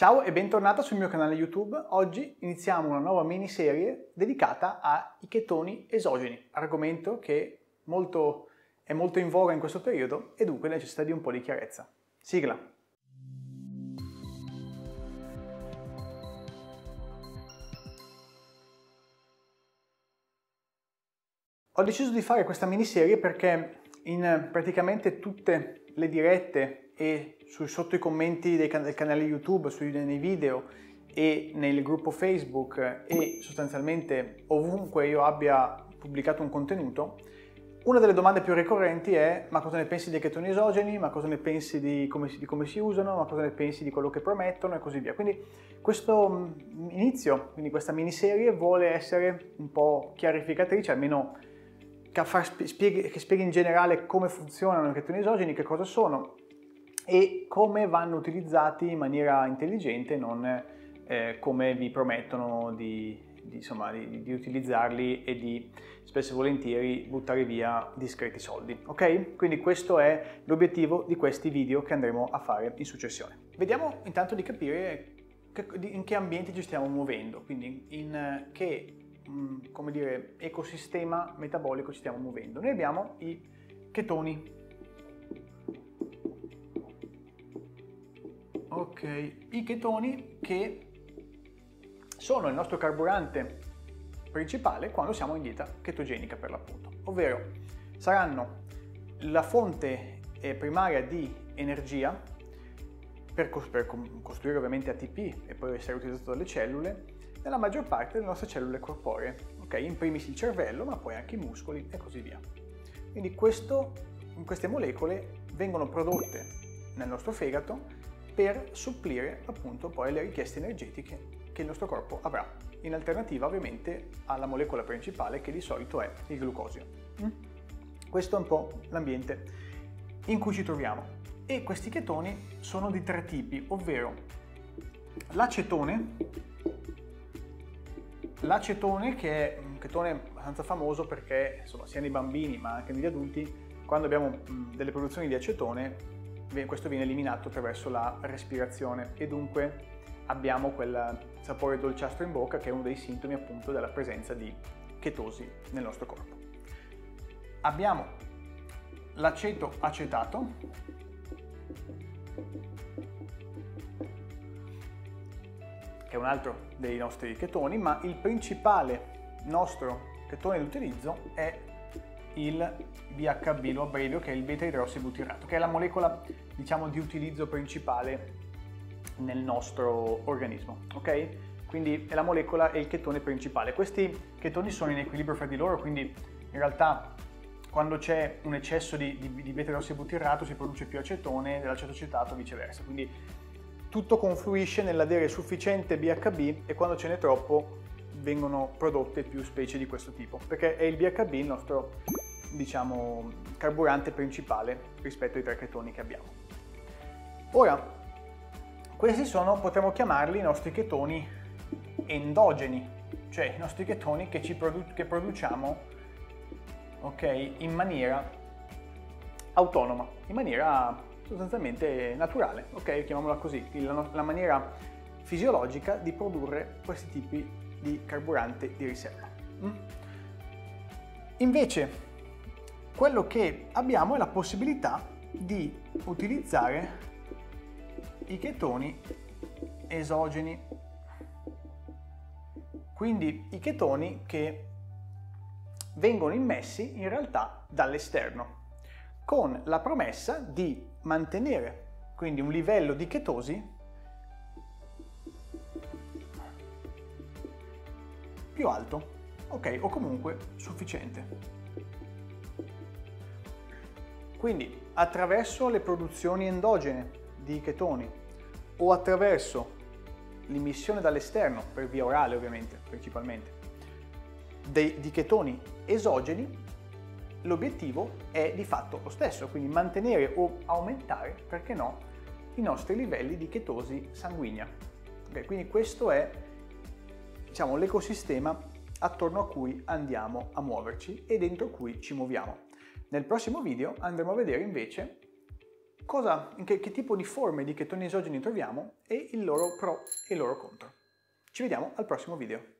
Ciao e bentornata sul mio canale YouTube. Oggi iniziamo una nuova miniserie dedicata ai chetoni esogeni, argomento che molto, è molto in voga in questo periodo e dunque necessita di un po' di chiarezza. Sigla! Ho deciso di fare questa miniserie perché in praticamente tutte le dirette e su, sotto i commenti can- del canale YouTube, sui, nei video e nel gruppo Facebook e sostanzialmente ovunque io abbia pubblicato un contenuto, una delle domande più ricorrenti è ma cosa ne pensi dei chetoni esogeni, ma cosa ne pensi di come, si, di come, si, usano, ma cosa ne pensi di quello che promettono? E così via. Quindi questo mm, inizio, quindi questa miniserie vuole essere un po' chiarificatrice, almeno che, spieghi, che spieghi in generale come funzionano i chetoni esogeni, che cosa sono e come vanno utilizzati in maniera intelligente, non eh, come vi promettono di, di, insomma, di, di, utilizzarli e di spesso e volentieri buttare via discreti soldi. Ok? Quindi questo è l'obiettivo di questi video che andremo a fare in successione. Vediamo intanto di capire che, in che ambiente ci stiamo muovendo, quindi in che mm, come dire, ecosistema metabolico ci stiamo muovendo. Noi abbiamo i chetoni Ok, i chetoni che sono il nostro carburante principale quando siamo in dieta chetogenica per l'appunto, ovvero saranno la fonte eh, primaria di energia per, costruire ovviamente ATP e poi essere utilizzato dalle cellule nella maggior parte delle nostre cellule corporee, ok? In primis il cervello, ma poi anche i muscoli e così via. Quindi questo, queste molecole vengono prodotte nel nostro fegato per supplire appunto poi le richieste energetiche che il nostro corpo avrà, in alternativa ovviamente alla molecola principale che di solito è il glucosio. Mm? Questo è un po' l'ambiente in cui ci troviamo. E questi chetoni sono di tre tipi, ovvero l'acetone, l'acetone che è un chetone abbastanza famoso perché insomma, sia nei bambini ma anche negli adulti, quando abbiamo delle produzioni di acetone questo viene eliminato attraverso la respirazione e dunque abbiamo quel sapore dolciastro in bocca che è uno dei sintomi appunto della presenza di chetosi nel nostro corpo. Abbiamo l'aceto acetato che è un altro dei nostri chetoni, ma il principale nostro chetone d'utilizzo è il BHB, lo abbreviato, che è il beta-idrossibutirato, che è la molecola diciamo, di utilizzo principale nel nostro organismo. Ok? Quindi è la molecola e il chetone principale. Questi chetoni sono in equilibrio fra di loro, quindi in realtà quando c'è un eccesso di, di, di beta-idrossibutirato si produce più acetone, dell'aceto acetato viceversa. Quindi tutto confluisce nell'avere sufficiente BHB e quando ce n'è troppo vengono prodotte più specie di questo tipo, perché è il BHB il nostro diciamo, carburante principale rispetto ai tre chetoni che abbiamo. Ora, questi sono, potremmo chiamarli i nostri chetoni endogeni, cioè i nostri chetoni che, produ- che produciamo okay, in maniera autonoma, in maniera sostanzialmente naturale, ok? Chiamiamola così, la, la maniera fisiologica di produrre questi tipi di carburante di riserva. Mm? Invece, quello che abbiamo è la possibilità di utilizzare i chetoni esogeni. Quindi i chetoni che vengono immessi in realtà dall'esterno, con la promessa di mantenere quindi un livello di chetosi più alto, ok, o comunque sufficiente. Quindi attraverso le produzioni endogene di chetoni o attraverso l'emissione dall'esterno, per via orale ovviamente principalmente, dei, di chetoni esogeni, l'obiettivo è di fatto lo stesso, quindi mantenere o aumentare, perché no, i nostri livelli di chetosi sanguigna. Okay, quindi questo è diciamo, l'ecosistema attorno a cui andiamo a muoverci e dentro cui ci muoviamo. Nel prossimo video andremo a vedere invece cosa, che, che tipo di forme di chetoni esogeni troviamo e il loro pro e il loro contro. Ci vediamo al prossimo video.